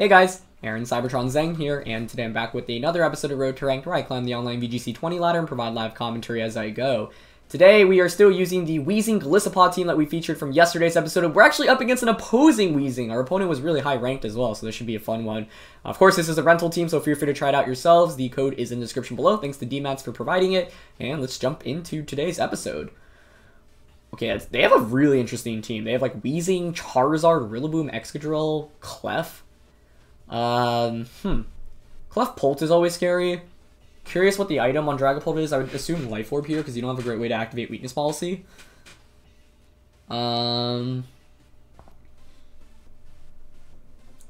Hey guys, Aaron Cybertron Zheng here, and today I'm back with another episode of Road to Ranked where I climb the online VGC 20 ladder and provide live commentary as I go. Today we are still using the Weezing Golisopod team that we featured from yesterday's episode. We're actually up against an opposing Weezing. Our opponent was really high ranked as well, so this should be a fun one. Of course, this is a rental team, so feel free to try it out yourselves. The code is in the description below. Thanks to DMatts for providing it, and let's jump into today's episode. Okay, they have a really interesting team. They have like Weezing, Charizard, Rillaboom, Excadrill, Clef. Um, hmm. Pult is always scary. Curious what the item on Dragapult is. I would assume Life Orb here because you don't have a great way to activate weakness policy. Um,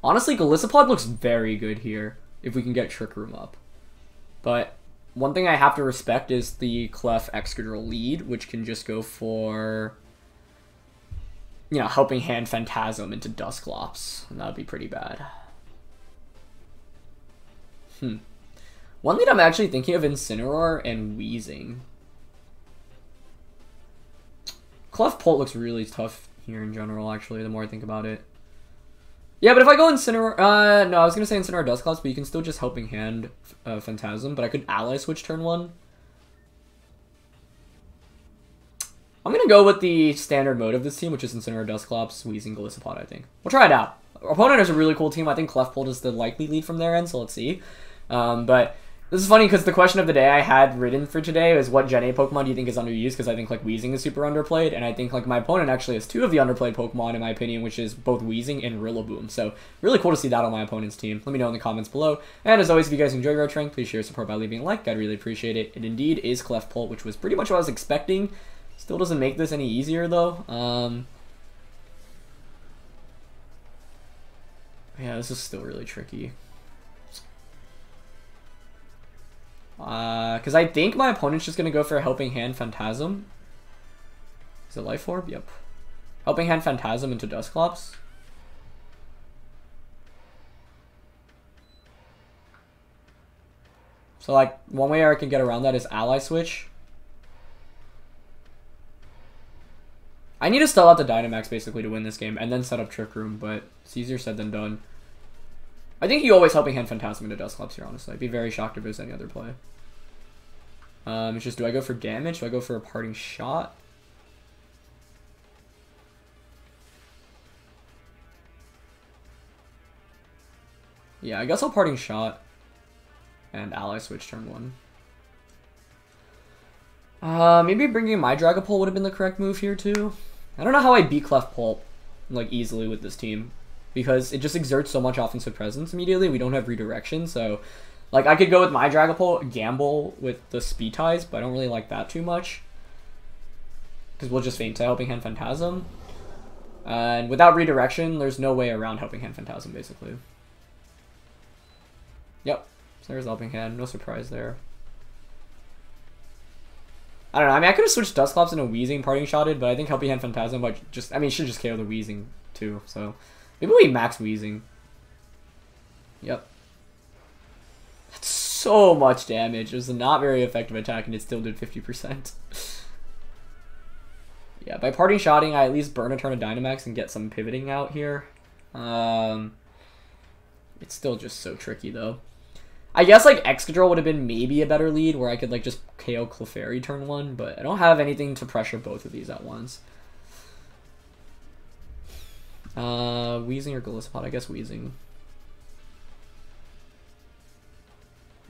honestly, Golisopod looks very good here if we can get Trick Room up. But one thing I have to respect is the Clef Excadrill lead, which can just go for, you know, helping hand Phantasm into Dusclops. And that would be pretty bad. Hmm. One lead I'm actually thinking of Incineroar and Weezing. Clefpult looks really tough here in general, actually, the more I think about it. Yeah, but if I go Incineroar... Uh, no, I was going to say Incineroar Dusclops, but you can still just Helping Hand uh, Phantasm, but I could Ally Switch turn one. I'm going to go with the standard mode of this team, which is Incineroar Dusclops, Weezing, Golisopod, I think. We'll try it out. Opponent is a really cool team. I think Clefpult is the likely lead from their end, so let's see. Um, but this is funny because the question of the day I had written for today is what Gen 8 Pokemon do you think is underused? Because I think like Weezing is super underplayed, and I think like my opponent actually has two of the underplayed Pokemon in my opinion, which is both Weezing and Rillaboom. So really cool to see that on my opponent's team. Let me know in the comments below. And as always, if you guys enjoy Road Rank, please share support by leaving a like. I'd really appreciate it. It indeed is Clefpult, which was pretty much what I was expecting. Still doesn't make this any easier though. Um, yeah, this is still really tricky. Because uh, I think my opponent's just going to go for a Helping Hand Phantasm. Is it Life Orb? Yep. Helping Hand Phantasm into Dusclops. So like, one way I can get around that is Ally Switch. I need to sell out the Dynamax basically to win this game and then set up Trick Room, but it's easier said than done. I think you always help Helping Hand Phantasm into Dusclops here, honestly. I'd be very shocked if there's any other play. Um, it's just, do I go for damage? Do I go for a parting shot? Yeah, I guess I'll parting shot and ally switch turn one. Uh, maybe bringing my Dragapult would have been the correct move here too. I don't know how I beat Clefpult like easily with this team because it just exerts so much offensive presence immediately. We don't have redirection, so like I could go with my Dragapult, gamble with the speed ties, but I don't really like that too much. Because we'll just faint to Helping Hand Phantasm. and without redirection, there's no way around Helping Hand Phantasm, basically. Yep. So there's Helping Hand. No surprise there. I don't know. I mean, I could have switched Dusclops into Weezing parting shotted, but I think Helping Hand Phantasm, but just, I mean, should just KO the Weezing, too. So, maybe we max Weezing. Yep. That's so much damage. It was not very effective attack, and it still did 50%. yeah, by parting shotting, I at least burn a turn of Dynamax and get some pivoting out here. Um, it's still just so tricky, though. I guess like Excadrill would have been maybe a better lead where I could like just KO Clefairy turn one, but I don't have anything to pressure both of these at once. Uh, Weezing or Golisopod? I guess Weezing.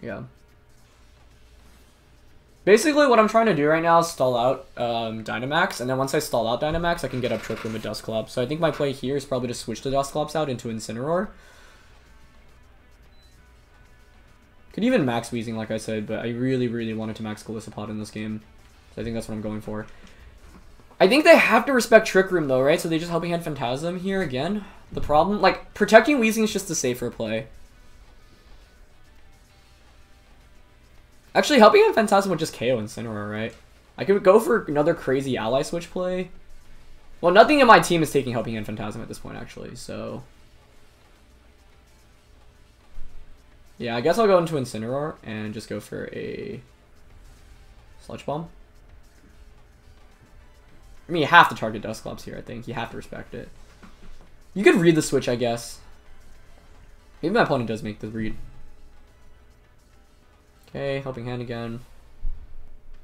Yeah. Basically, what I'm trying to do right now is stall out um, Dynamax, and then once I stall out Dynamax, I can get up Trick Room with Dusclops. So I think my play here is probably to switch the Dusclops out into Incineroar. Could even max Weezing, like I said, but I really, really wanted to max Golisopod in this game. So I think that's what I'm going for. I think they have to respect Trick Room, though, right? So they just Helping Hand Phantasm here again. The problem, like, protecting Weezing is just the safer play. Actually, Helping Hand Phantasm would just KO Incineroar, right? I could go for another crazy ally switch play. Well, nothing in my team is taking Helping Hand Phantasm at this point, actually, so... Yeah, I guess I'll go into Incineroar and just go for a Sludge Bomb. I mean, you have to target Dusclops here, I think. You have to respect it. You could read the switch, I guess. Maybe my opponent does make the read. Okay, helping hand again.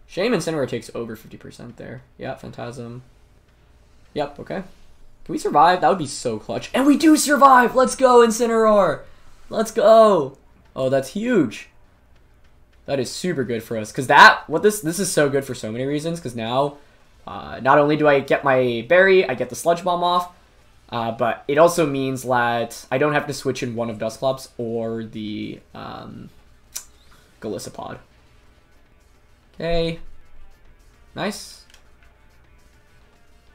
Shame Incineroar takes over 50% there. Yeah, Phantasm. Yep, okay. Can we survive? That would be so clutch. And we do survive! Let's go, Incineroar! Let's go! Oh, that's huge. That is super good for us. Because that, what this, this is so good for so many reasons. Because now, uh, not only do I get my berry, I get the sludge bomb off. Uh, but it also means that I don't have to switch in one of Dusclops or the um, Golisopod. Okay. Nice.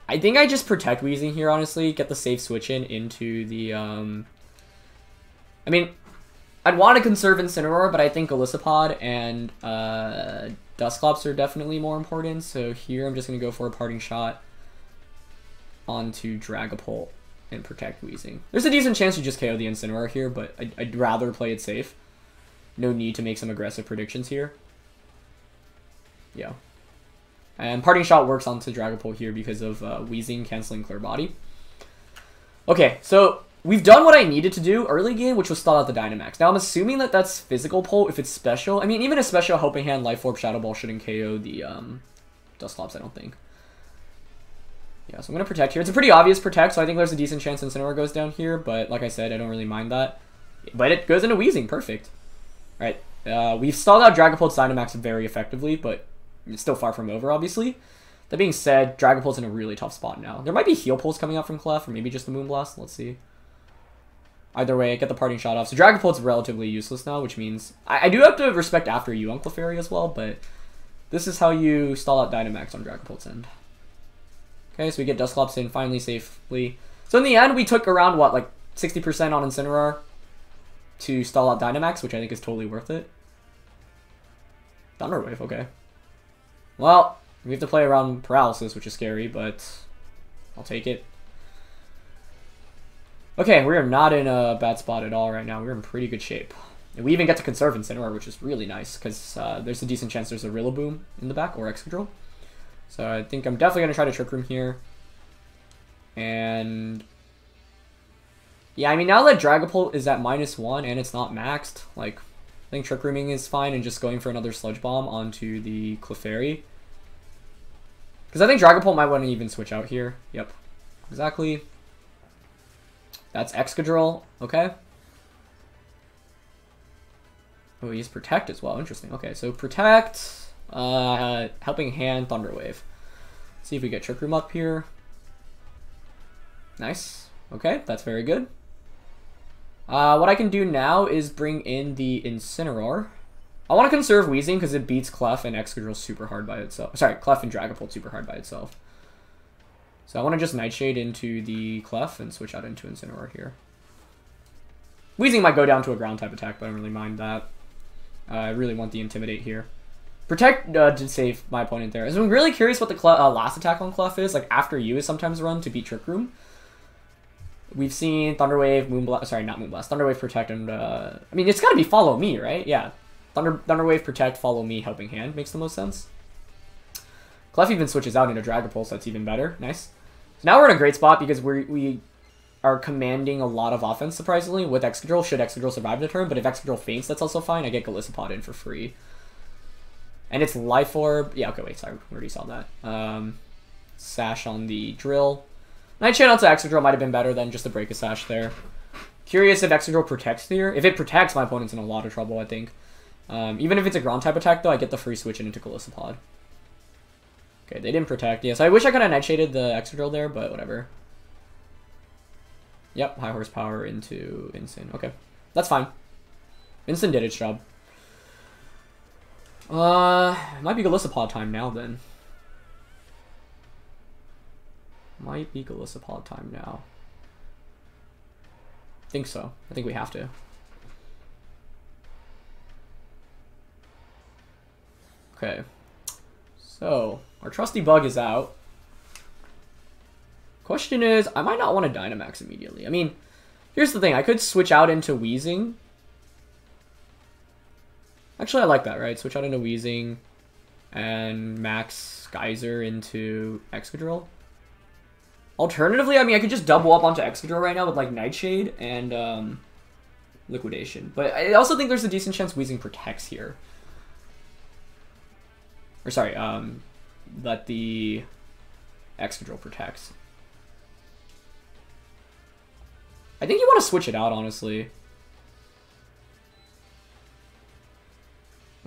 I think I just protect Weezing here, honestly. Get the safe switch in into the... Um... I mean, I'd want to conserve Incineroar, but I think Golisopod and uh, Dusclops are definitely more important. So here I'm just going to go for a parting shot onto Dragapult and protect Weezing. There's a decent chance you just KO the Incineroar here, but I'd, I'd rather play it safe. No need to make some aggressive predictions here. Yeah. And Parting Shot works onto Dragapult here because of uh, Weezing canceling Clear Body. Okay, so we've done what I needed to do early game, which was stall out the Dynamax. Now, I'm assuming that that's physical Pult if it's special. I mean, even a special Helping Hand, Life Orb, Shadow Ball shouldn't KO the um, Dusclops, I don't think. Yeah, so I'm going to protect here. It's a pretty obvious protect, so I think there's a decent chance Incineroar goes down here, but like I said, I don't really mind that. But it goes into Weezing, perfect. Alright, uh, we've stalled out Dragapult's Dynamax very effectively, but it's still far from over, obviously. That being said, Dragapult's in a really tough spot now. There might be Heal Pulse coming out from Clef, or maybe just the Moonblast. Let's see. Either way, I get the parting shot off. So Dragapult's relatively useless now, which means... I, I do have to respect after you on Clefairy, as well, but... This is how you stall out Dynamax on Dragapult's end. Okay, so we get Dusclops in finally safely. So in the end, we took around, what, like 60% on Incineroar to stall out Dynamax, which I think is totally worth it. Thunder Wave, okay. Well, we have to play around Paralysis, which is scary, but I'll take it. Okay, we are not in a bad spot at all right now. We're in pretty good shape. And we even get to conserve Incineroar, which is really nice, because uh, there's a decent chance there's a Rillaboom in the back, or Excadrill. So I think I'm definitely going to try to Trick Room here. And... Yeah, I mean, now that Dragapult is at minus one and it's not maxed, like, I think Trick Rooming is fine and just going for another Sludge Bomb onto the Clefairy. Because I think Dragapult might want to even switch out here. Yep, exactly. That's Excadrill, okay. Oh, he's Protect as well, interesting. Okay, so Protect... Uh, helping hand, Thunder Wave. See if we get Trick Room up here. Nice. Okay, that's very good. Uh, what I can do now is bring in the Incineroar. I want to conserve Weezing because it beats Clef and Excadrill super hard by itself. Sorry, Clef and Dragapult super hard by itself. So I want to just Nightshade into the Clef and switch out into Incineroar here. Weezing might go down to a ground type attack, but I don't really mind that. Uh, I really want the Intimidate here. Protect uh, did save my opponent there. I'm really curious what the Clef, uh, last attack on Clef is. Like, after you is sometimes run to beat Trick Room. We've seen Thunderwave, Moonblast, sorry, not Moonblast, Thunderwave, Protect, and, uh, I mean, it's gotta be Follow Me, right? Yeah. Thunder, Thunderwave, Protect, Follow Me, Helping Hand makes the most sense. Clef even switches out into Dragapult, so that's even better. Nice. Now we're in a great spot because we we are commanding a lot of offense, surprisingly, with Excadrill, should Excadrill survive the turn, but if Excadrill faints, that's also fine. I get Golisopod in for free. And it's Life Orb. Yeah, okay, wait, sorry. We already saw that. Um, sash on the Drill. Night Channel to Excadrill might have been better than just a Break a Sash there. Curious if Excadrill protects here. If it protects, my opponent's in a lot of trouble, I think. Um, even if it's a ground type attack, though, I get the free switch into Golisopod. Okay, they didn't protect. Yeah, so I wish I could have Nightshaded the Excadrill there, but whatever. Yep, high horsepower into Incin. Okay, that's fine. Incin did its job. Uh, might be Golisopod time now then. Might be Golisopod time now. think so. I think we have to. Okay. So, our trusty bug is out. Question is, I might not want to Dynamax immediately. I mean, here's the thing. I could switch out into Weezing Actually, I like that, right? Switch out into Weezing and max Geyser into Excadrill. Alternatively, I mean, I could just double up onto Excadrill right now with, like, Nightshade and, um, liquidation. But I also think there's a decent chance Weezing protects here. Or sorry, um, that the Excadrill protects. I think you want to switch it out, honestly.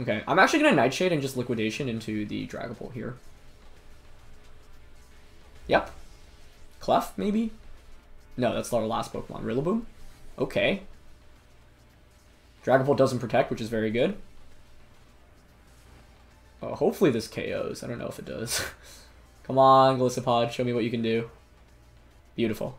Okay, I'm actually going to Nightshade and just Liquidation into the Dragapult here. Yep. Clef, maybe? No, that's our last Pokemon. Rillaboom? Okay. Dragapult doesn't protect, which is very good. Oh, hopefully this KOs. I don't know if it does. Come on, Golisopod, show me what you can do. Beautiful.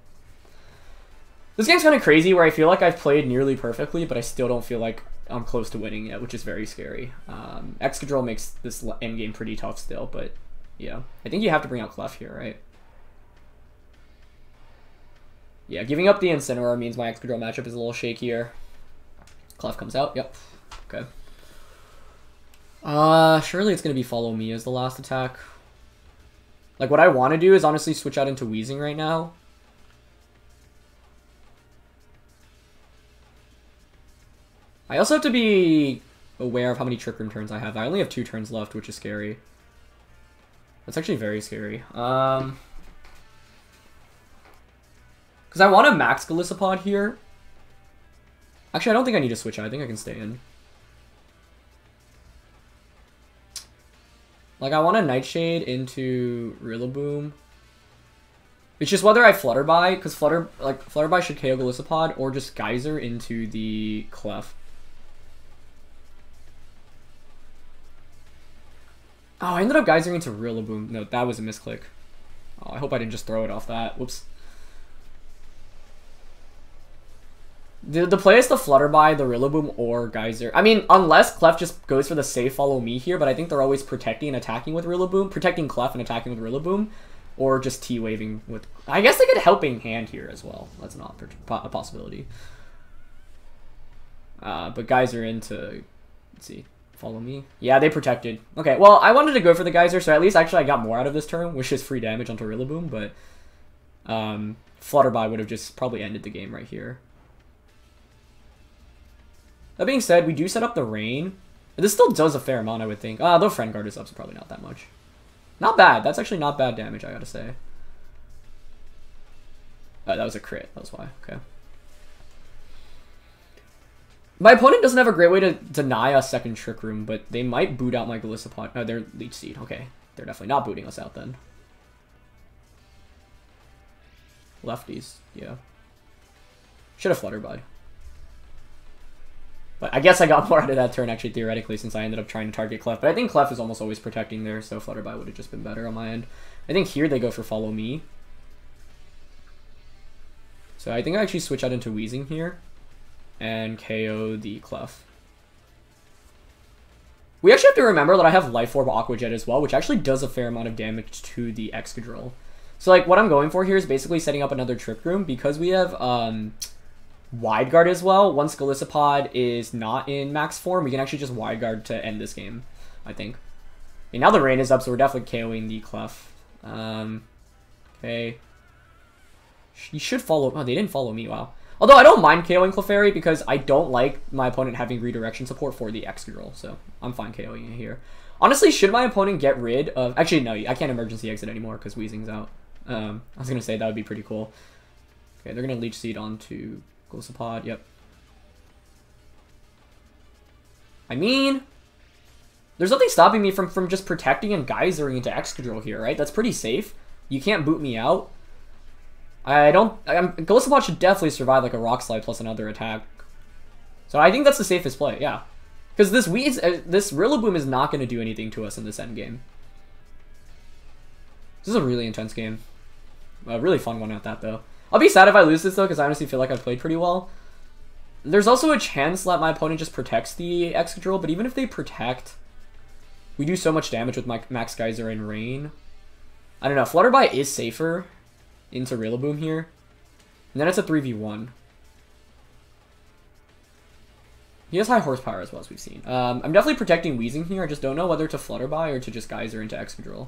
This game's kind of crazy where I feel like I've played nearly perfectly, but I still don't feel like I'm close to winning yet, which is very scary. Um, Excadrill makes this endgame pretty tough still, but yeah. I think you have to bring out Clef here, right? Yeah, giving up the Incineroar means my Excadrill matchup is a little shakier. Clef comes out, yep. Okay. Uh, surely it's going to be Follow Me as the last attack. Like, what I want to do is honestly switch out into Weezing right now. I also have to be aware of how many Trick Room turns I have. I only have two turns left, which is scary. That's actually very scary. Um... Because I want to max Golisopod here. Actually, I don't think I need to switch out. I think I can stay in. Like, I want a Nightshade into Rillaboom. It's just whether I Flutterby, because Flutter, like, Flutterby should KO Golisopod, or just Geyser into the Clef. Oh, I ended up Geysering into Rillaboom. No, that was a misclick. Oh, I hope I didn't just throw it off that. Whoops. The, the play is to Flutterby, the Rillaboom, or Geyser. I mean, unless Clef just goes for the safe follow me here, but I think they're always protecting and attacking with Rillaboom. Protecting Clef and attacking with Rillaboom. Or just T-waving with... I guess they get helping hand here as well. That's not a possibility. Uh, but Geyser into... Let's see. Follow me. Yeah, they protected. Okay, well, I wanted to go for the Geyser, so at least actually I got more out of this turn, which is free damage onto Rillaboom, but... Um, Flutterby would have just probably ended the game right here. That being said, we do set up the rain. This still does a fair amount, I would think. Ah, though friend guard is up, so probably not that much. Not bad. That's actually not bad damage, I gotta say. Oh, that was a crit. That was why. Okay. My opponent doesn't have a great way to deny a second Trick Room, but they might boot out my Golisopod. Oh, they're Leech Seed. Okay. They're definitely not booting us out then. Lefties. Yeah. Should have Flutterbud. But I guess I got more out of that turn, actually, theoretically, since I ended up trying to target Clef. But I think Clef is almost always protecting there, so Flutterby would have just been better on my end. I think here they go for Follow Me. So I think I actually switch out into Weezing here and KO the Clef. We actually have to remember that I have Life Orb Aqua Jet as well, which actually does a fair amount of damage to the Excadrill. So like what I'm going for here is basically setting up another Trick Room because we have um, Wide Guard as well. Once Golisopod is not in max form, we can actually just Wide Guard to end this game, I think. Okay, now the rain is up, so we're definitely KOing the Clef. Um, okay. You should follow... Oh, they didn't follow me, wow. Although I don't mind KOing Clefairy because I don't like my opponent having redirection support for the Excadrill, so I'm fine KOing it here. Honestly, should my opponent get rid of... Actually, no, I can't emergency exit anymore because Weezing's out. Um, I was going to say that would be pretty cool. Okay, they're going to Leech Seed onto Golisopod, yep. I mean, there's nothing stopping me from, from just protecting and geysering into Excadrill here, right? That's pretty safe. You can't boot me out. I don't... I'm, Golisopod should definitely survive like a Rock Slide plus another attack. So I think that's the safest play, yeah. Because this Weeds, uh, this Rillaboom is not going to do anything to us in this end game. This is a really intense game. A really fun one at that, though. I'll be sad if I lose this, though, because I honestly feel like I played pretty well. There's also a chance that my opponent just protects the Excadrill, but even if they protect, we do so much damage with my Max Geyser and Rain. I don't know. Flutterby is safer into Rillaboom here. And then it's a 3v1. He has high horsepower as well, as we've seen. Um, I'm definitely protecting Weezing here. I just don't know whether to Flutterby or to just Geyser into Excadrill.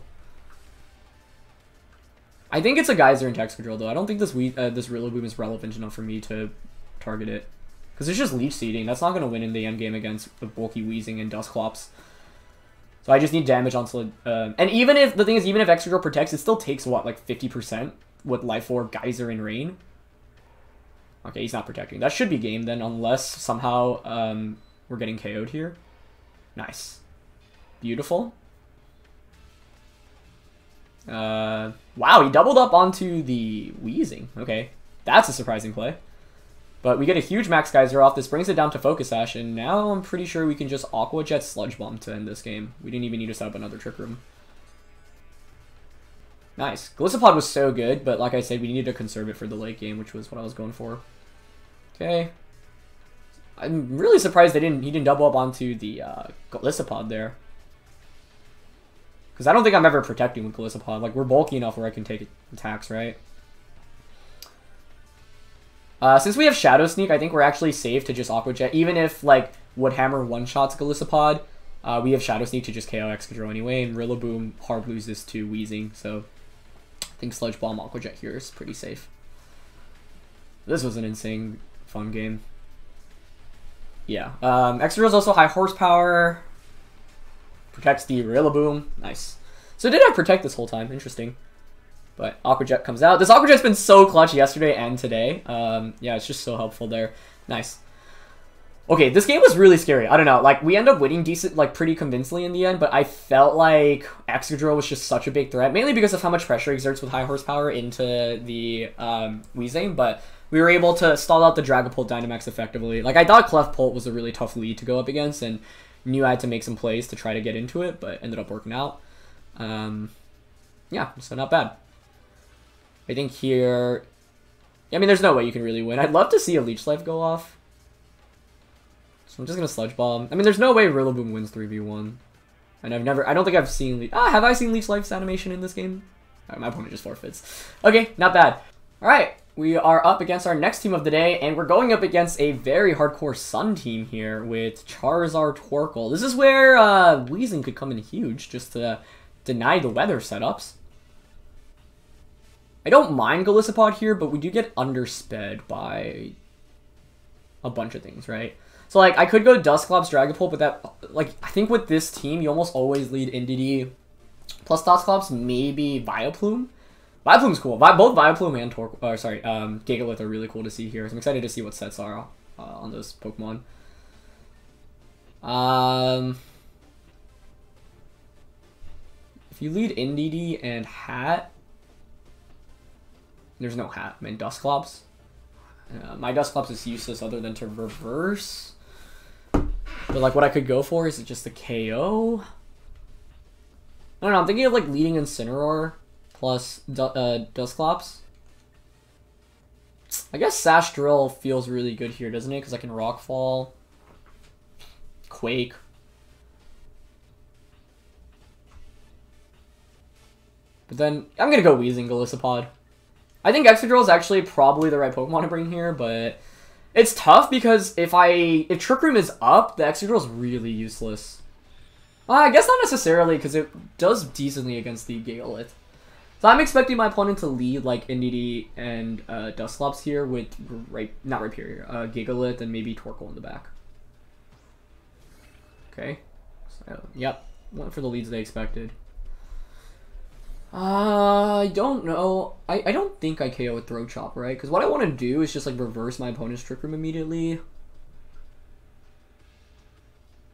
I think it's a Geyser into Control, though. I don't think this we uh, this Rillaboom is relevant enough for me to target it. Because it's just Leech Seeding. That's not going to win in the end game against the bulky Weezing and Dusclops. So I just need damage on Solid. Uh, and even if, the thing is, even if Excadrill protects, it still takes, what, like 50% with Life Orb, Geyser, and Rain? Okay, he's not protecting. That should be game then, unless somehow um, we're getting KO'd here. Nice. Beautiful. Uh, wow, he doubled up onto the Weezing. Okay, that's a surprising play. But we get a huge Max Geyser off. This brings it down to Focus Sash, and now I'm pretty sure we can just Aqua Jet Sludge Bomb to end this game. We didn't even need to set up another Trick Room. Nice. Golisopod was so good, but like I said, we needed to conserve it for the late game, which was what I was going for. Okay. I'm really surprised they didn't he didn't double up onto the uh, Golisopod there. Because I don't think I'm ever protecting with Golisopod. Like, we're bulky enough where I can take attacks, right? Uh, since we have Shadow Sneak, I think we're actually safe to just Aqua Jet. Even if, like, Woodhammer one-shots Golisopod, uh, we have Shadow Sneak to just KO Excadrill anyway, and Rillaboom hard loses to Weezing, so I think Sludge Bomb Aqua Jet here is pretty safe. This was an insane fun game. Yeah. Um, Excadrill is also high horsepower. Protects the Rillaboom. Nice. So did I protect this whole time? Interesting. But Aqua Jet comes out. This Aqua Jet's been so clutch yesterday and today. Um, yeah, it's just so helpful there. Nice. Okay, this game was really scary. I don't know. Like, we end up winning decent, like, pretty convincingly in the end, but I felt like Excadrill was just such a big threat, mainly because of how much pressure exerts with high horsepower into the um, Weezing, but we were able to stall out the Dragapult Dynamax effectively. Like, I thought Clefpult was a really tough lead to go up against, and knew I had to make some plays to try to get into it, but ended up working out. Um, yeah, so not bad. I think here... I mean, there's no way you can really win. I'd love to see a Leech Life go off. So I'm just going to Sludge Bomb. I mean, there's no way Rillaboom wins 3v1. And I've never... I don't think I've seen... Le ah, have I seen Leech Life's animation in this game? Right, my opponent just forfeits. Okay, not bad. Alright, we are up against our next team of the day, and we're going up against a very hardcore Sun team here with Charizard Torkoal. This is where uh, Weezing could come in huge just to deny the weather setups. I don't mind Golisopod here, but we do get undersped by a bunch of things, right? So, like, I could go Dusclops, Dragapult, but that, like, I think with this team, you almost always lead Indeedee plus Dusclops, maybe Vileplume. Vileplume's cool. Vi both Vileplume and Torque, or sorry, um, Gigalith are really cool to see here. So I'm excited to see what sets are uh, on those Pokemon. Um, if you lead Indeedee and Hat, there's no Hat. I mean, Dusclops. Uh, my Dusclops is useless other than to reverse. But like what I could go for is just the KO. I don't know, I'm thinking of like leading Incineroar plus uh, Dusclops. I guess Sash Drill feels really good here, doesn't it? Because I can Rockfall, Quake. But then, I'm going to go Weezing Golisopod. I think Excadrill is actually probably the right Pokemon to bring here, but it's tough because if I if Trick Room is up, the Excadrill is really useless. Uh, I guess not necessarily, because it does decently against the Gigalith. So I'm expecting my opponent to lead like Indeedee and uh, Dusclops here with right, not Rhyperior, uh, Gigalith and maybe Torkoal in the back. Okay. So, yep. Went for the leads they expected. Uh, I don't know. I, I don't think I KO with Throat Chop, right? Because what I want to do is just like reverse my opponent's Trick Room immediately.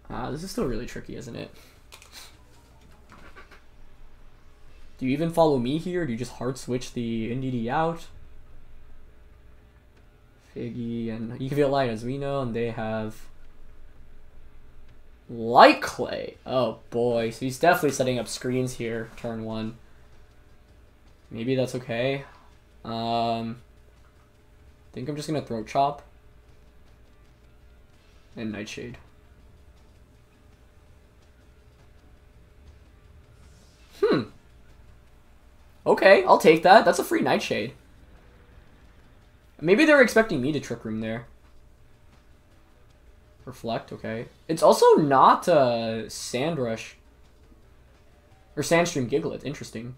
Ah, uh, this is still really tricky, isn't it? Do you even follow me here? Do you just hard switch the Indeedee out? Figgy and Eviolite as we know, and they have Light Clay. Oh boy, so he's definitely setting up screens here, turn one. Maybe that's okay. Um, I think I'm just gonna Throat Chop and Nightshade. Hmm. Okay, I'll take that. That's a free Nightshade. Maybe they were expecting me to Trick Room there. Reflect, okay. It's also not uh, Sandrush. Or Sandstream Gigalith, interesting.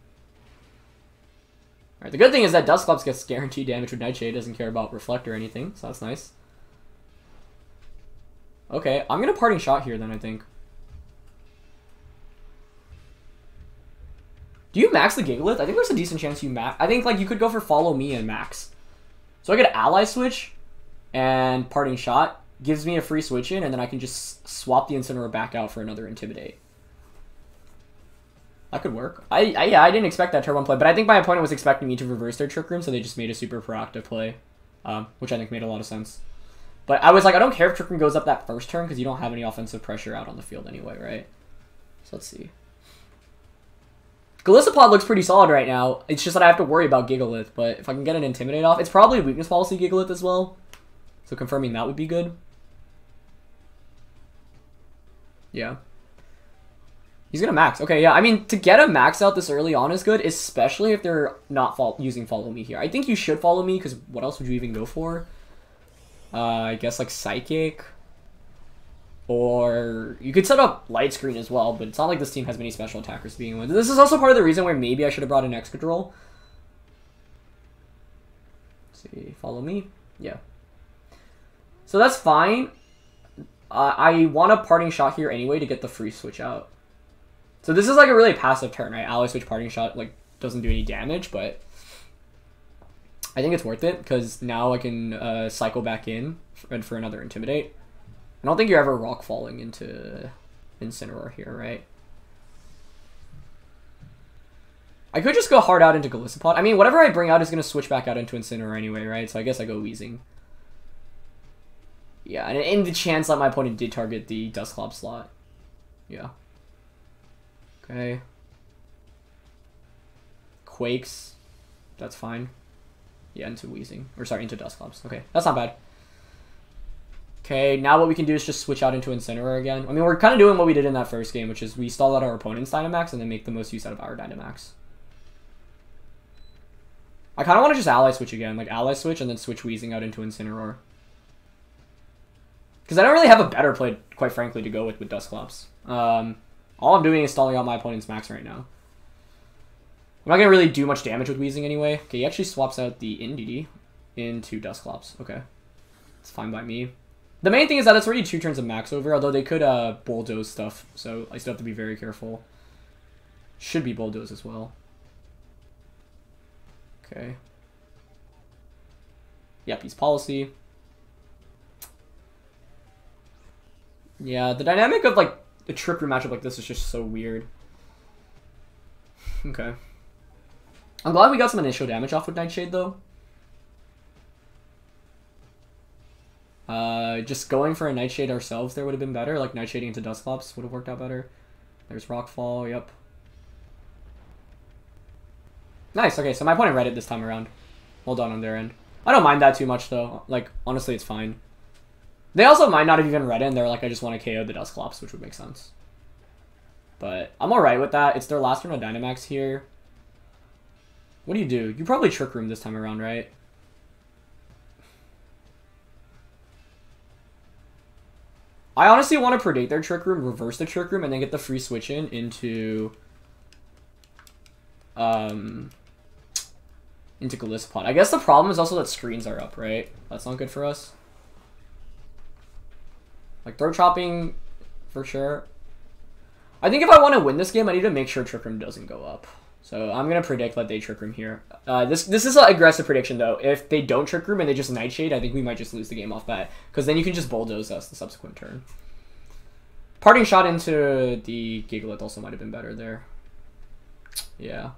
Alright, the good thing is that Dusclops gets guaranteed damage with Nightshade, doesn't care about Reflect or anything, so that's nice. Okay, I'm gonna parting shot here then, I think. Do you max the Gigalith? I think there's a decent chance you max. I think like you could go for follow me and max. So I get ally switch and parting shot gives me a free switch in, and then I can just swap the Incineroar back out for another intimidate. That could work. I, I yeah, I didn't expect that turn one play, but I think my opponent was expecting me to reverse their trick room, so they just made a super proactive play, um, which I think made a lot of sense. But I was like, I don't care if trick room goes up that first turn because you don't have any offensive pressure out on the field anyway, right? So let's see. Golisopod looks pretty solid right now. It's just that I have to worry about Gigalith, but if I can get an Intimidate off, it's probably weakness policy Gigalith as well. So confirming that would be good. Yeah. He's gonna max. Okay, yeah. I mean, to get a max out this early on is good, especially if they're not using follow me here. I think you should follow me, because what else would you even go for? Uh, I guess, like, Psychic. Or you could set up light screen as well, but it's not like this team has many special attackers to begin with. This is also part of the reason why maybe I should have brought an Excadrill. see, follow me. Yeah. So that's fine. Uh, I want a parting shot here anyway to get the free switch out. So this is like a really passive turn, right? Ally switch parting shot like doesn't do any damage, but I think it's worth it because now I can uh, cycle back in for, for another intimidate. I don't think you're ever rock falling into Incineroar here, right? I could just go hard out into Golisopod. I mean, whatever I bring out is going to switch back out into Incineroar anyway, right? So I guess I go Weezing. Yeah, and in the chance that my opponent did target the Dusclops slot. Yeah. Okay. Quakes. That's fine. Yeah, into Weezing. Or sorry, into Dusclops. Okay, that's not bad. Okay, now what we can do is just switch out into Incineroar again. I mean, we're kind of doing what we did in that first game, which is we stall out our opponent's Dynamax and then make the most use out of our Dynamax. I kind of want to just Ally Switch again, like Ally Switch and then switch Weezing out into Incineroar. Because I don't really have a better play, quite frankly, to go with with Dusclops. Um, all I'm doing is stalling out my opponent's max right now. I'm not going to really do much damage with Weezing anyway. Okay, he actually swaps out the Indeedee into Dusclops. Okay. It's fine by me. The main thing is that it's already two turns of max over, although they could uh, bulldoze stuff, so I still have to be very careful. Should be bulldoze as well. Okay. Yep, he's policy. Yeah, the dynamic of like a trick room matchup like this is just so weird. Okay. I'm glad we got some initial damage off with Nightshade though. Uh, just going for a Nightshade ourselves there would have been better. Like Nightshading into Dusclops would have worked out better. There's Rockfall, yep. Nice, okay, so my opponent read it this time around. Well done on their end. I don't mind that too much though. Like, honestly, it's fine. They also might not have even read it, and they're like, I just want to KO the Dusclops, which would make sense. But I'm alright with that. It's their last turn of Dynamax here. What do you do? You probably Trick Room this time around, right? I honestly want to predate their Trick Room, reverse the Trick Room, and then get the free switch in into... Um... Into Golisopod. I guess the problem is also that screens are up, right? That's not good for us. Like, throat chopping, for sure. I think if I want to win this game, I need to make sure Trick Room doesn't go up. So I'm going to predict that they Trick Room here. Uh, this this is an aggressive prediction, though. If they don't Trick Room and they just Nightshade, I think we might just lose the game off that. Because then you can just Bulldoze us the subsequent turn. Parting shot into the Gigalith also might have been better there. Yeah.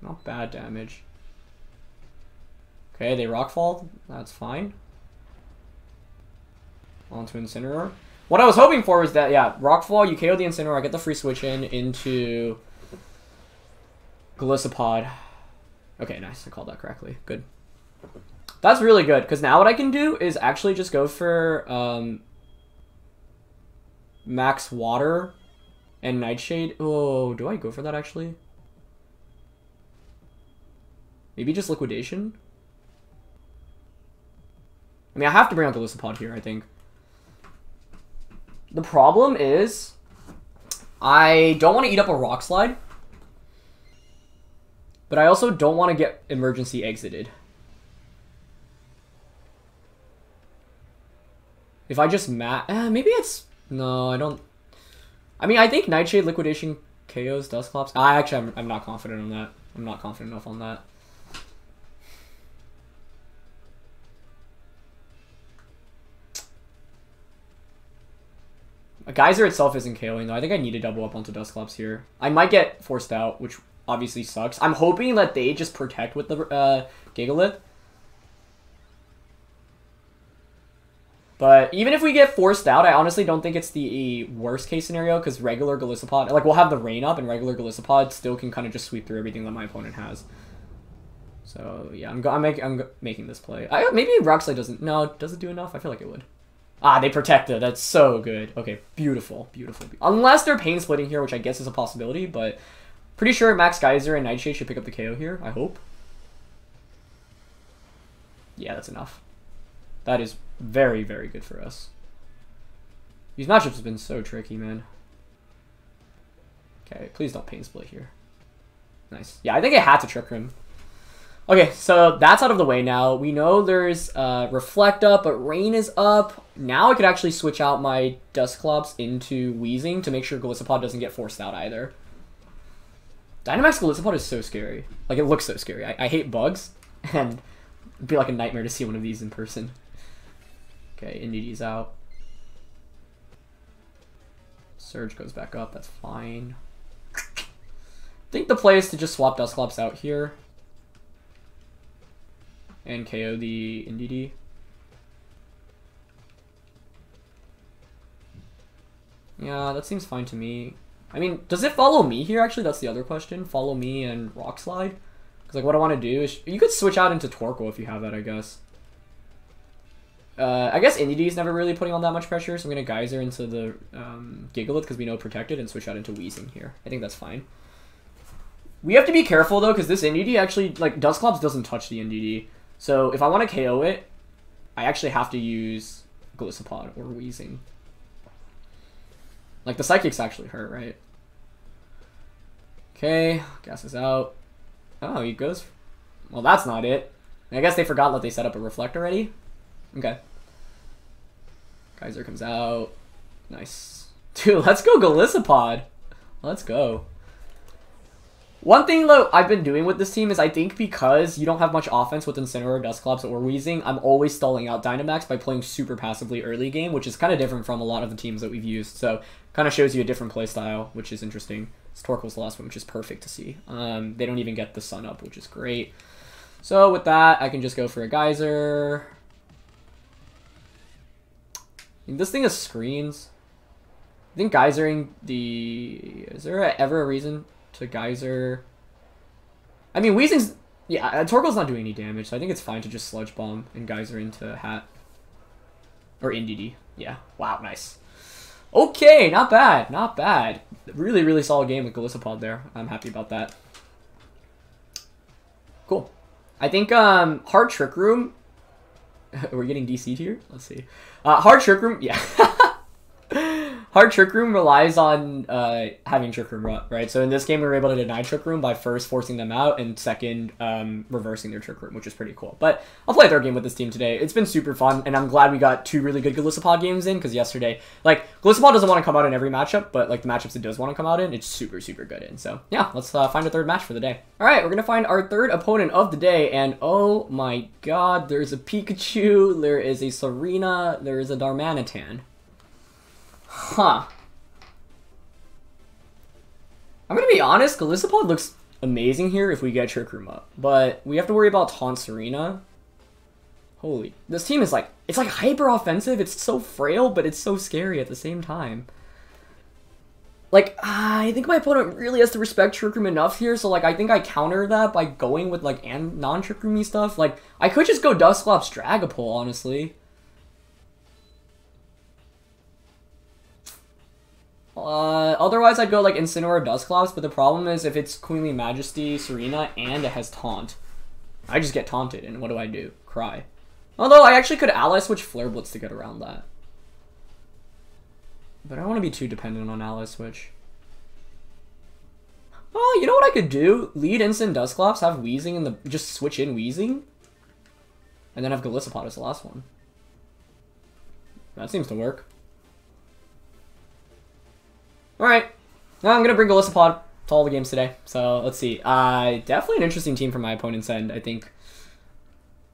Not bad damage. Okay, they Rockfall. That's fine onto Incineroar. What I was hoping for was that, yeah, Rockfall, you KO the Incineroar, I get the free switch in into Golisopod. Okay, nice. I called that correctly. Good. That's really good, because now what I can do is actually just go for um, Max Water and Nightshade. Oh, do I go for that, actually? Maybe just Liquidation? I mean, I have to bring out the Golisopod here, I think. The problem is, I don't want to eat up a rock slide, but I also don't want to get emergency exited. If I just mat... Eh, maybe it's... No, I don't... I mean, I think Nightshade Liquidation KOs Dusclops. I actually, I'm, I'm not confident on that. I'm not confident enough on that. A Geyser itself isn't KOing though. I think I need to double up onto Dusclops here. I might get forced out, which obviously sucks. I'm hoping that they just protect with the uh, Gigalith. But even if we get forced out, I honestly don't think it's the worst case scenario because regular Golisopod, like we'll have the rain up and regular Golisopod still can kind of just sweep through everything that my opponent has. So yeah, I'm I'm, make, I'm making this play. I, maybe Rockslide doesn't. No, does it do enough? I feel like it would. Ah, they protect it. That's so good. Okay, beautiful, beautiful. Unless they're pain splitting here, which I guess is a possibility, but pretty sure Max Geyser and Nightshade should pick up the KO here. I hope. Yeah, that's enough. That is very, very good for us. These matchups have been so tricky, man. Okay, please don't pain split here. Nice. Yeah, I think I had to trick him. Okay, so that's out of the way now. We know there's uh, Reflect up, but Rain is up. Now I could actually switch out my Dusclops into Weezing to make sure Golisopod doesn't get forced out either. Dynamax Golisopod is so scary. Like, it looks so scary. I, I hate bugs, and it'd be like a nightmare to see one of these in person. Okay, Indeedee's out. Surge goes back up, that's fine. I think the play is to just swap Dusclops out here. And KO the Indeedee. Yeah, that seems fine to me. I mean, does it follow me here, actually? That's the other question. Follow me and Rock Slide? Because, like, what I want to do is... You could switch out into Torkoal if you have that, I guess. Uh, I guess Indeedee is never really putting on that much pressure, so I'm going to Geyser into the um, Gigalith because we know protected and switch out into Weezing here. I think that's fine. We have to be careful, though, because this Indeedee actually, like, Dusclops doesn't touch the Indeedee. So if I want to KO it, I actually have to use Golisopod or Weezing. Like, the Psychics actually hurt, right? Okay, gas is out. Oh, he goes... Well, that's not it. I guess they forgot that they set up a Reflect already. Okay. Geyser comes out. Nice. Dude, let's go Golisopod. Let's go. One thing though I've been doing with this team is I think because you don't have much offense with Incineroar, Dusclops, or Weezing, I'm always stalling out Dynamax by playing super passively early game, which is kind of different from a lot of the teams that we've used. So kind of shows you a different playstyle, which is interesting. Torkoal's the last one, which is perfect to see. Um, they don't even get the sun up, which is great. So with that, I can just go for a Geyser. This thing has screens. I think geysering the... Is there ever a reason to geyser? I mean, Weezing's... Yeah, uh, Torkoal's not doing any damage, so I think it's fine to just Sludge Bomb and Geyser into Hat. Or Indeedee. Yeah. Wow, nice. Okay, not bad. Not bad. Really, really solid game with Golisopod there. I'm happy about that. Cool. I think um, Hard Trick Room We're getting DC'd here? Let's see. Uh, hard Trick Room, yeah. Hard Trick Room relies on uh, having Trick Room right? So in this game, we were able to deny Trick Room by first forcing them out and second um, reversing their Trick Room, which is pretty cool. But I'll play a third game with this team today. It's been super fun, and I'm glad we got two really good Golisopod games in, because yesterday, like, Golisopod doesn't want to come out in every matchup, but, like, the matchups it does want to come out in, it's super, super good in. So, yeah, let's uh, find a third match for the day. All right, we're going to find our third opponent of the day, and oh my god, there's a Pikachu, there is a Tsareena, there is a Darmanitan. Huh. I'm gonna be honest, Golisopod looks amazing here if we get Trick Room up. But we have to worry about Taunt Tsareena. Holy, this team is like, it's like hyper offensive. It's so frail, but it's so scary at the same time. Like, I think my opponent really has to respect Trick Room enough here, so like, I think I counter that by going with like non-Trick Roomy stuff. Like, I could just go Dusclops Dragapult, honestly. Uh, otherwise, I'd go like Incineroar Dusclops, but the problem is if it's Queenly Majesty Tsareena and it has Taunt, I just get taunted, and what do I do? Cry. Although I actually could ally switch Flare Blitz to get around that. But I don't want to be too dependent on ally switch. Oh, you know what I could do? Lead Instant Dusclops, have Weezing, and the just switch in Weezing, and then have Golisopod as the last one. That seems to work. Alright. Now I'm going to bring Golisopod to all the games today. So let's see. Uh, definitely an interesting team from my opponent's end, I think.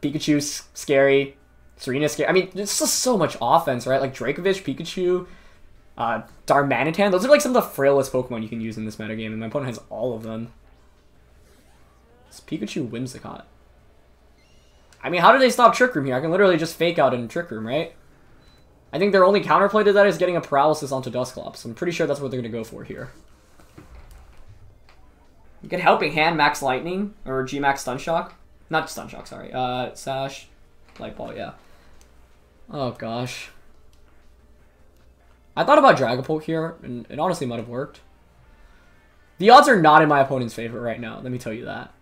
Pikachu's scary. Tsareena's scary. I mean, it's just so much offense, right? Like Dracovish, Pikachu, uh, Darmanitan. Those are like some of the frailest Pokemon you can use in this metagame, and my opponent has all of them. It's Pikachu Whimsicott. I mean, how do they stop Trick Room here? I can literally just fake out in Trick Room, right? I think their only counterplay to that is getting a Paralysis onto Dusclops. I'm pretty sure that's what they're going to go for here. You get Helping Hand, Max Lightning, or G-Max Stun Shock. Not Stun Shock, sorry. Uh, Sash, Light Ball, yeah. Oh, gosh. I thought about Dragapult here, and it honestly might have worked. The odds are not in my opponent's favor right now, let me tell you that.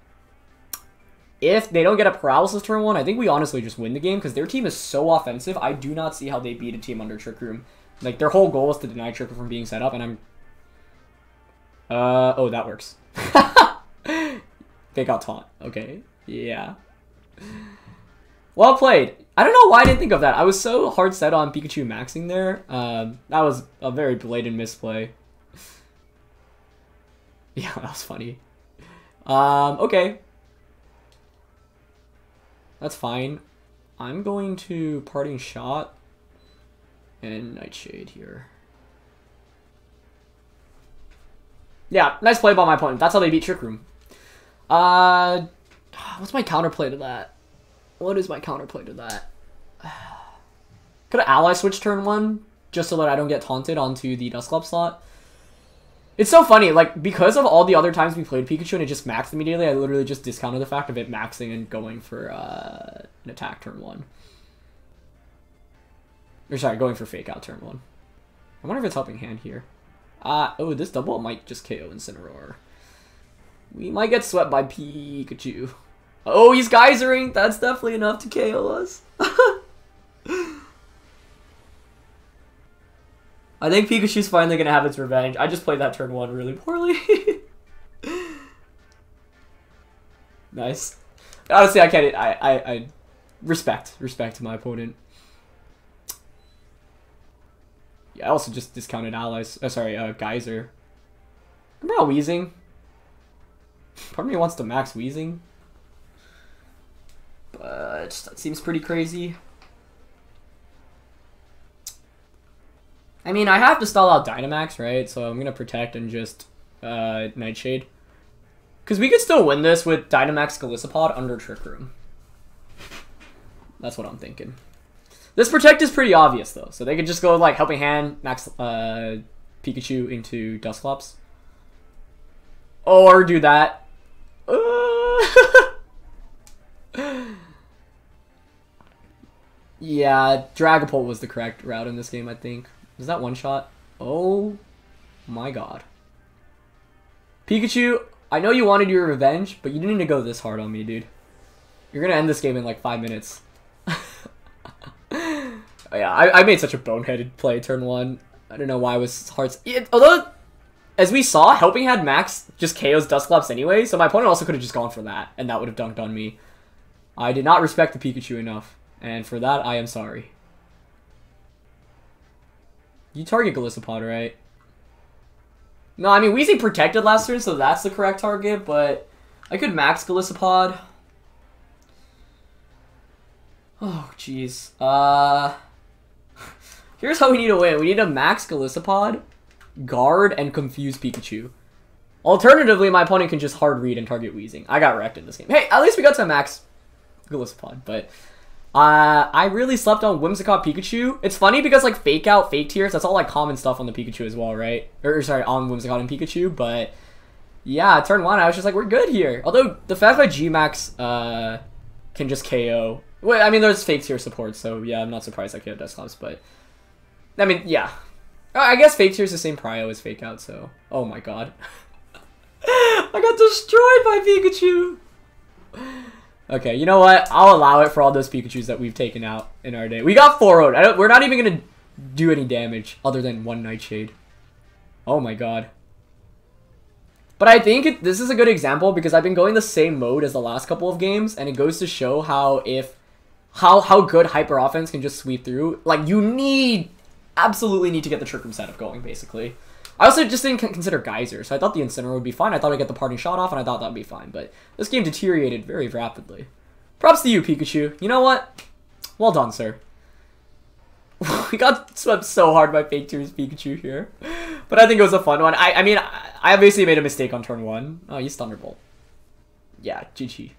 If they don't get a paralysis turn one, I think we honestly just win the game because their team is so offensive. I do not see how they beat a team under Trick Room. Like, their whole goal is to deny Trick Room from being set up, and I'm... Uh, oh, that works. they got taunt. Okay, yeah. Well played. I don't know why I didn't think of that. I was so hard set on Pikachu maxing there. Um, that was a very blatant misplay. yeah, that was funny. Um, okay. That's fine. I'm going to Parting Shot and Nightshade here. Yeah, nice play by my opponent. That's how they beat Trick Room. Uh, what's my counterplay to that? What is my counterplay to that? Could have ally switch turn one, just so that I don't get taunted onto the Dusclops slot. It's so funny, like, because of all the other times we played Pikachu and it just maxed immediately, I literally just discounted the fact of it maxing and going for uh, an attack turn one. Or sorry, going for fake out turn one. I wonder if it's helping hand here. Uh, oh, this double might just KO Incineroar. We might get swept by Pikachu. Oh, he's geysering. That's definitely enough to KO us. I think Pikachu's finally going to have its revenge. I just played that turn one really poorly. nice. Honestly, I can't. I, I, I respect. Respect to my opponent. Yeah, I also just discounted allies. Oh, sorry, uh, Geyser. Remember how Weezing? Part of me wants to max Weezing. But that seems pretty crazy. I mean, I have to stall out Dynamax, right? So I'm going to protect and just uh, Nightshade. Because we could still win this with Dynamax Golisopod under Trick Room. That's what I'm thinking. This protect is pretty obvious, though. So they could just go, like, Helping Hand, Max uh, Pikachu into Dusclops. Or do that. Uh yeah, Dragapult was the correct route in this game, I think. Is that one shot? Oh my god. Pikachu, I know you wanted your revenge, but you didn't need to go this hard on me, dude. You're gonna end this game in like five minutes. yeah, I, I made such a boneheaded play turn one. I don't know why I was hard. It, although, as we saw, Helping had Max just KOs Dusclops anyway, so my opponent also could have just gone for that, and that would have dunked on me. I did not respect the Pikachu enough, and for that, I am sorry. You target Golisopod, right? No, I mean, Weezing protected last turn, so that's the correct target, but I could max Golisopod. Oh, jeez. Uh, here's how we need to win. We need to max Golisopod, guard, and confuse Pikachu. Alternatively, my opponent can just hard read and target Weezing. I got wrecked in this game. Hey, at least we got to max Golisopod, but uh, I really slept on Whimsicott Pikachu. It's funny because like fake out, fake tears, that's all like common stuff on the Pikachu as well, right? Or, sorry, on Whimsicott and Pikachu, but yeah, turn one, I was just like, we're good here. Although the fact that Gmax uh, can just KO. Well, I mean, there's fake tier support, so yeah, I'm not surprised I have Dusclops, but I mean, yeah. I guess fake tier is the same prio as fake out, so oh my god. I got destroyed by Pikachu. Okay, you know what? I'll allow it for all those Pikachus that we've taken out in our day. We got 4 0 We're not even going to do any damage other than one Nightshade. Oh my god. But I think it, this is a good example because I've been going the same mode as the last couple of games, and it goes to show how if how how good hyper offense can just sweep through. Like you need absolutely need to get the trick room setup going basically. I also just didn't consider Geyser, so I thought the Incineroar would be fine. I thought I'd get the parting shot off, and I thought that would be fine. But this game deteriorated very rapidly. Props to you, Pikachu. You know what? Well done, sir. we got swept so hard by Fake Tears Pikachu here. But I think it was a fun one. I, I mean, I obviously made a mistake on turn one. Oh, he's Thunderbolt. Yeah, GG.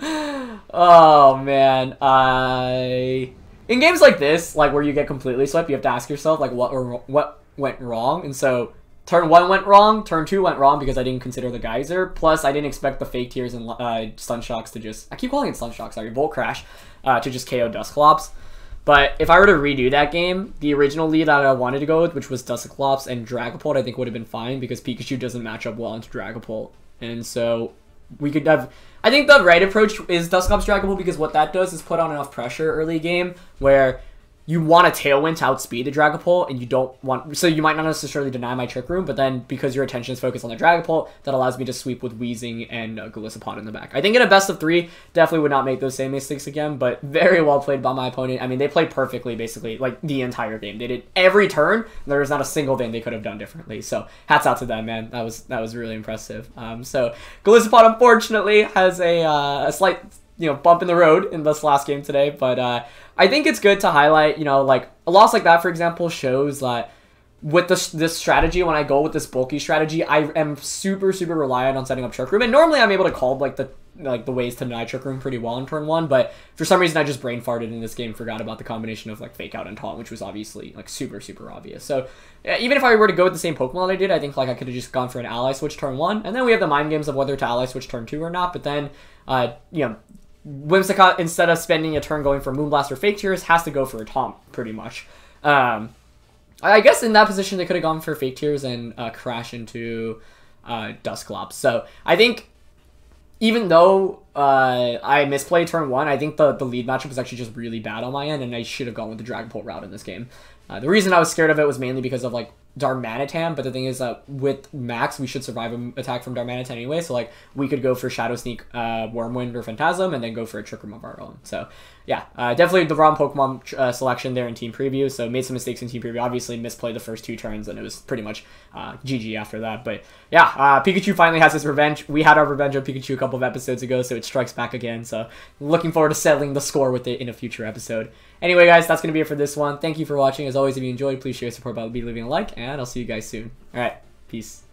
oh, man. I... In games like this, like where you get completely swept, you have to ask yourself, like, what, or, what went wrong? And so turn one went wrong, turn two went wrong because I didn't consider the geyser. Plus, I didn't expect the fake tears and uh, shocks to just. I keep calling it stun shocks. Sorry, volt crash uh, to just KO Dusclops. But if I were to redo that game, the original lead that I wanted to go with, which was Dusclops and Dragapult, I think would have been fine because Pikachu doesn't match up well into Dragapult. And so we could have... I think the right approach is Dusclops Dragapult because what that does is put on enough pressure early game where you want a Tailwind to outspeed the Dragapult, and you don't want... So you might not necessarily deny my Trick Room, but then because your attention is focused on the Dragapult, that allows me to sweep with Weezing and uh, Golisopod in the back. I think in a best of three, definitely would not make those same mistakes again, but very well played by my opponent. I mean, they played perfectly, basically, like, the entire game. They did every turn. There was not a single thing they could have done differently. So hats out to them, man. That was that was really impressive. Um, so Golisopod, unfortunately, has a, uh, a slight you know bump in the road in this last game today. But uh, I think it's good to highlight, you know, like a loss like that, for example, shows that with this this strategy, when I go with this bulky strategy, I am super super reliant on setting up Trick Room, and normally I'm able to call like the like the ways to deny Trick Room pretty well in turn one, but for some reason I just brain farted in this game, forgot about the combination of like Fake Out and Taunt, which was obviously like super super obvious. So even if I were to go with the same Pokemon I did, I think like I could have just gone for an Ally Switch turn one, and then we have the mind games of whether to Ally Switch turn two or not. But then, uh, you know, Whimsicott, instead of spending a turn going for Moonblast or Fake Tears, has to go for a Taunt, pretty much. Um, I guess in that position, they could have gone for Fake Tears and uh, crash into uh, Dusclops. So I think even though uh, I misplayed turn one, I think the, the lead matchup was actually just really bad on my end, and I should have gone with the Dragapult route in this game. Uh, the reason I was scared of it was mainly because of like Darmanitan, but the thing is that with Max, we should survive an attack from Darmanitan anyway, so like we could go for Shadow Sneak, uh, Wyrmwind, or Phantasm, and then go for a Trick Room of our own. So yeah, uh, definitely the wrong Pokemon uh, selection there in Team Preview, so made some mistakes in Team Preview. Obviously misplayed the first two turns, and it was pretty much GG uh, after that. But yeah, uh, Pikachu finally has his revenge. We had our revenge on Pikachu a couple of episodes ago, so it strikes back again. So looking forward to settling the score with it in a future episode. Anyway, guys, that's going to be it for this one. Thank you for watching. As always, if you enjoyed, please share support by leaving a like, and I'll see you guys soon. All right, peace.